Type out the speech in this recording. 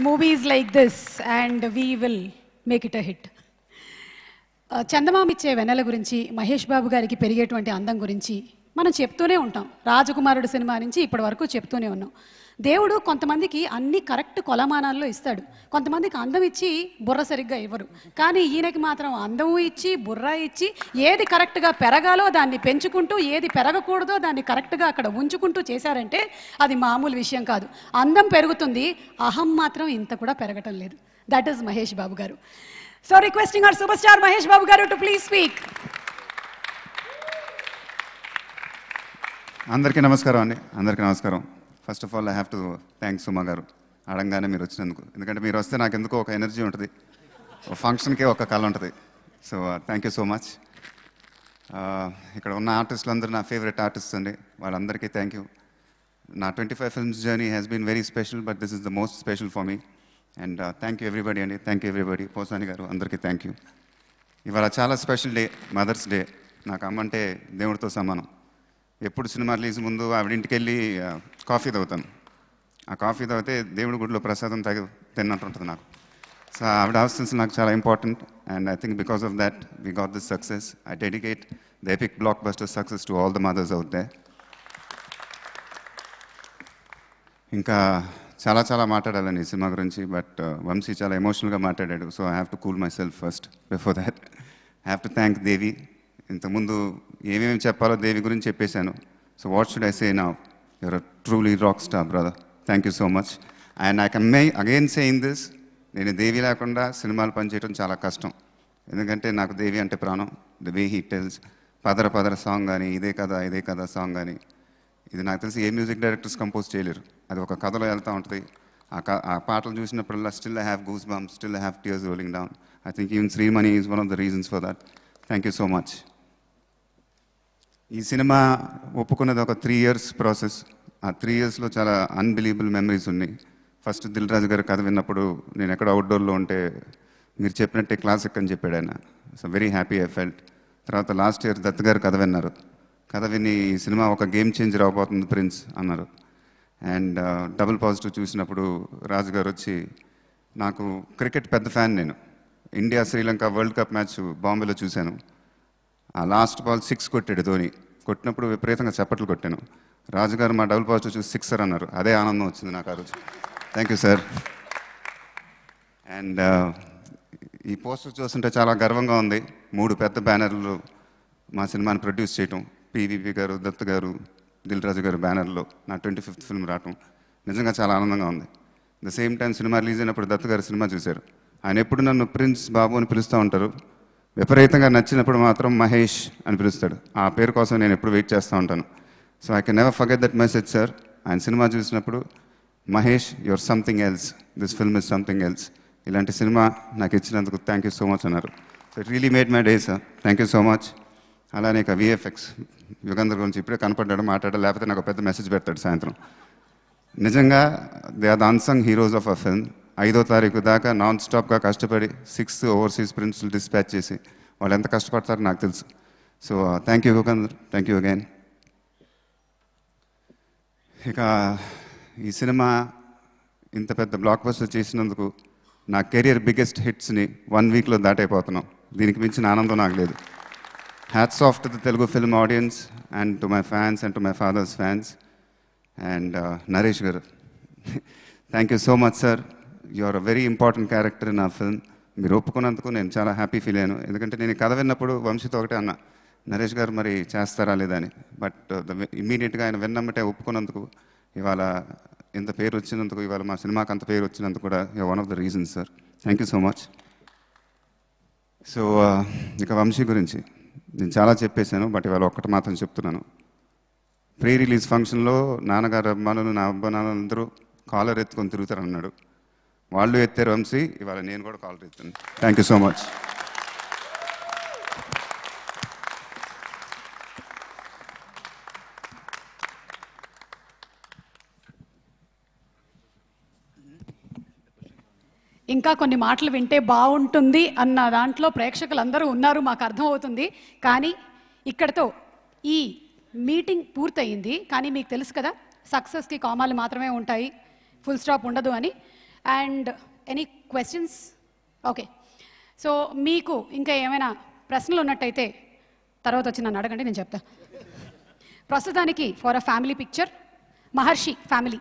Movies like this and we will make it a hit చందమామిచ్చే ఇచ్చే వెన్నెల గురించి మహేష్ బాబు గారికి పెరిగేటువంటి అందం గురించి మనం చెప్తూనే ఉంటాం. రాజకుమారుడు సినిమా నుంచి ఇప్పటి వరకు చెప్తూనే ఉన్నాం. దేవుడు కొంతమందికి అన్ని కరెక్ట్ కొలమానాల్లో ఇస్తాడు. కొంతమందికి అందం ఇచ్చి బుర్ర సరిగ్గా ఇవ్వరు. కానీ ఈయనకి మాత్రం అందము ఇచ్చి బుర్ర ఇచ్చి ఏది కరెక్ట్గా పెరగాలో దాన్ని పెంచుకుంటూ ఏది పెరగకూడదో దాన్ని కరెక్ట్గా అక్కడ ఉంచుకుంటూ చేశారంటే అది మామూలు విషయం కాదు. అందం పెరుగుతుంది అహం మాత్రం ఇంత కూడా పెరగటం లేదు. That is Mahesh Babu garu. So requesting our super star Mahesh Babu garu to please speak. అందరికీ నమస్కారం అండి. అందరికీ నమస్కారం. First of all I have to thanks Suma garu. అడంగానే మీరు వచ్చినందుకు. ఎందుకంటే మీరు వస్తే నాకు ఎందుకో ఒక ఎనర్జీ ఉంటుంది. ఒక ఫంక్షన్కే ఒక కళ ఉంటుంది. So thank you so much ఇక్కడ ఉన్న ఆర్టిస్టులు అందరూ నా ఫేవరెట్ ఆర్టిస్ట్ అండి. వాళ్ళందరికీ థ్యాంక్ యూ నా twenty five films journey has been very special but this is the most special for me and thank you everybody అండి. Thank you everybody Posani garu అందరికీ థ్యాంక్ యూ ఇవాళ చాలా special day mother's day నాకు అమ్మ అంటే దేవుడితో సమానం. ఎప్పుడు సినిమా రిలీజ్ ముందు ఆవిడింటికి వెళ్ళి ఆ, కాఫీ తాగుతాను. ఆ కాఫీ తాగితే దేవుడి గుడిలో ప్రసాదం తగి తిన్నట్టు ఉంటుంది నాకు. సో ఆవిడ ఆబ్సెన్స్ నాకు చాలా important and I think because of that we got this success I dedicate the epic blockbuster success to all the mothers out there ఇంకా చాలా చాలా మాట్లాడాలండి ఈ సినిమా గురించి బట్ వంశీ చాలా ఎమోషనల్గా మాట్లాడాడు. So I have to cool myself first before that I have to thank Devi ఇంతకుముందు ఏమేమి చెప్పాలో దేవి గురించి చెప్పేశాను. So what should I say నా your truly rock star brother thank you so much and I can may again saying this నేను దేవి లేకుండా సినిమాలు పనిచేయడం చాలా కష్టం. ఎందుకంటే నాకు దేవి అంటే ప్రాణం. The way he tells Padara Padara song కానీ ఇదే కదా ఇదే కదా సాంగ్ కానీ ఇది నాకు తెలిసి ఏ మ్యూజిక్ డైరెక్టర్స్ కంపోజ్ చేయలేరు. అది ఒక కథలో వెళ్తూ ఉంటుంది. ఆ క ఆ పాటలు చూసినప్పుడల్లా still I have goose bump still I have tears rolling down I think even Srimani is one of the reasons for that thank you so much ఈ సినిమా ఒప్పుకున్నది ఒక త్రీ ఇయర్స్ ప్రాసెస్ ఆ త్రీ ఇయర్స్లో చాలా unbelievable memories ఉన్నాయి. First Dil Raju గారి కథ విన్నప్పుడు నేను ఎక్కడ అవుట్డోర్లో ఉంటే మీరు చెప్పినట్టే క్లాసిక్ అని చెప్పాడు ఆయన. So very happy I felt తర్వాత లాస్ట్ ఇయర్ దత్ గారు కథ విన్నారు. కథ విని ఈ సినిమా ఒక గేమ్ చేంజర్ అవబోతుంది ప్రిన్స్ అన్నారు. అండ్ డబుల్ పాజిటివ్ చూసినప్పుడు రాజు గారు వచ్చి నాకు క్రికెట్ పెద్ద ఫ్యాన్ నేను. India Sri Lanka world cup match బాంబేలో చూశాను. ఆ లాస్ట్ బాల్ సిక్స్ కొట్టాడు ధోని. కొట్టినప్పుడు విపరీతంగా చప్పట్లు కొట్టాను. రాజుగారు మా డబుల్ పాజిటివ్ చూసి సిక్సర్ అన్నారు. అదే ఆనందం వచ్చింది నాకు ఆ రోజు. థ్యాంక్ యూ సార్ అండ్ ఈ పోస్టర్ చూస్తుంటే చాలా గర్వంగా ఉంది. మూడు పెద్ద బ్యానర్లు మా సినిమాని ప్రొడ్యూస్ చేయటం. పీవీపీ గారు దత్ గారు దిల్ రాజు గారు బ్యానర్లో నా ట్వంటీ ఫిఫ్త్ ఫిల్మ్ రావటం. నిజంగా చాలా ఆనందంగా ఉంది. The same time cinema release అయినప్పుడు దత్ గారు సినిమా చూశారు. ఆయన ఎప్పుడు నన్ను ప్రిన్స్ బాబు అని పిలుస్తూ ఉంటారు. విపరీతంగా నచ్చినప్పుడు మాత్రం మహేష్ అని పిలుస్తాడు. ఆ పేరు కోసం నేను ఎప్పుడు వెయిట్ చేస్తూ ఉంటాను. So I can never forget that message sir ఆయన సినిమా చూసినప్పుడు Mahesh your something else this film is something else ఇలాంటి సినిమా నాకు ఇచ్చినందుకు థ్యాంక్ యూ సో మచ్ అన్నారు. So it really made my day sir thank you so much అలానే ఇక VFX Yugandhar గురించి ఇప్పుడే కనపడ్డాడు మాట్లాడాడు లేకపోతే నాకు పెద్ద మెసేజ్ పెడతాడు సాయంత్రం. నిజంగా they are the unsung heroes of a film ఐదో తారీఖు దాకా నాన్ స్టాప్గా కష్టపడి సిక్స్త్ ఓవర్సీస్ ప్రిన్స్లు డిస్పాచ్ చేసి వాళ్ళు ఎంత కష్టపడతారో నాకు తెలుసు. So thank you Yugandhar thank you again ఇక ఈ సినిమా ఇంత పెద్ద బ్లాక్ బస్టర్ చేసినందుకు నా కెరియర్ బిగ్గెస్ట్ హిట్స్ని వన్ వీక్లో దాటైపోతున్నాం. దీనికి మించిన ఆనందం నాకు లేదు. Hats off to the Telugu film audience and to my fans and to my father's fans and Naresh garu. Thank you so much sir you are a very important character in ఆ film మీరు ఒప్పుకున్నందుకు నేను చాలా happy feel అయ్యాను. ఎందుకంటే నేను కథ విన్నప్పుడు వంశీతో ఒకటే అన్న నరేష్ గారు మరి చేస్తారా లేదా అని. బట్ ఇమ్మీడియట్గా uh, ఆయన విన్నమ్మటే ఒప్పుకున్నందుకు ఇవాళ ఇంత పేరు వచ్చినందుకు ఇవాళ మా సినిమాకి అంత పేరు వచ్చినందుకు కూడా one of the reasons sir thank you so much so ఇక వంశీ గురించి. నేను చాలా చెప్పేశాను బట్ ఇవాళ ఒక్కటి మాత్రం చెప్తున్నాను. ప్రీ రిలీజ్ ఫంక్షన్లో నాన్నగారు అభిమానులు నా అభిమానులు అందరూ కాలర్ ఎత్తుకొని తిరుగుతారు అన్నాడు వాళ్ళు ఎత్తారు వంశీ ఇవాళ నేను కూడా కాల్ ఎత్తాను థ్యాంక్ యూ సో మచ్ ఇంకా కొన్ని మాటలు వింటే బాగుంటుంది అన్న దాంట్లో ప్రేక్షకులందరూ ఉన్నారు మాకు అర్థమవుతుంది. కానీ ఇక్కడతో ఈ మీటింగ్ పూర్తయింది. కానీ మీకు తెలుసు కదా సక్సెస్కి కామాలు మాత్రమే ఉంటాయి ఫుల్ స్టాప్ ఉండదు అని. And any questions okay so మీకు ఇంకా ఏమైనా ప్రశ్నలు ఉన్నట్టయితే తర్వాత వచ్చి నన్ను అడగండి నేను చెప్తా. ప్రస్తుతానికి for a family picture Maharshi family